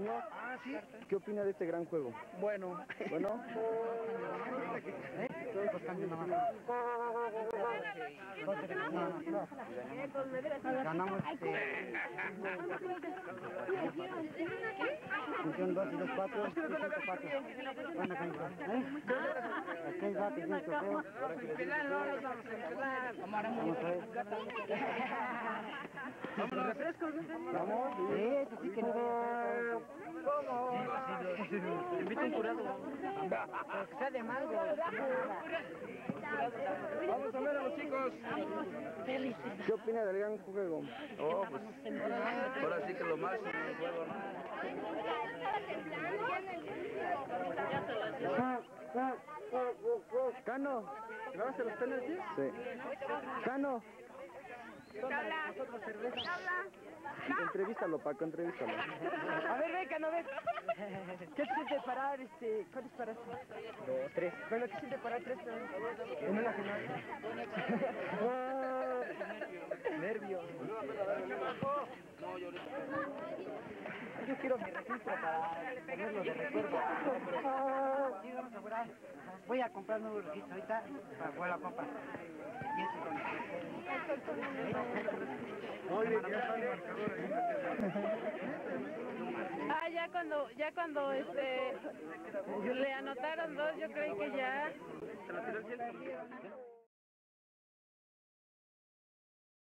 Señor, Ah, sí. ¿qué opina de este gran juego? Bueno. Bueno, Ganamos este. Función 2 y 2, 4, 5, 4. Bueno, un trofeo. Vamos a ver. vamos. Sí, eso sí que no. Invita un curado. Pero que sea de mango. Vamos a ver a los chicos. ¿Qué opina del gran juego? Oh, pues, ahora sí que lo el juego, ¿no? Cano, ¿grabaste los penaltis? Sí. Cano, entrevístalo, Paco, entrevístalo. A ver, venga, no ves. ¿Qué se siente parar, este, cuántos paraste? Dos, tres. Bueno, ¿qué se siente parar tres? En una final. Nervios. Yo quiero mi registro para tenerlo de recuerdo. Voy a comprar nuevo registro ahorita para jugar la copa. Y ese Ah, ya cuando, ya cuando este le anotaron dos, yo creí que ya.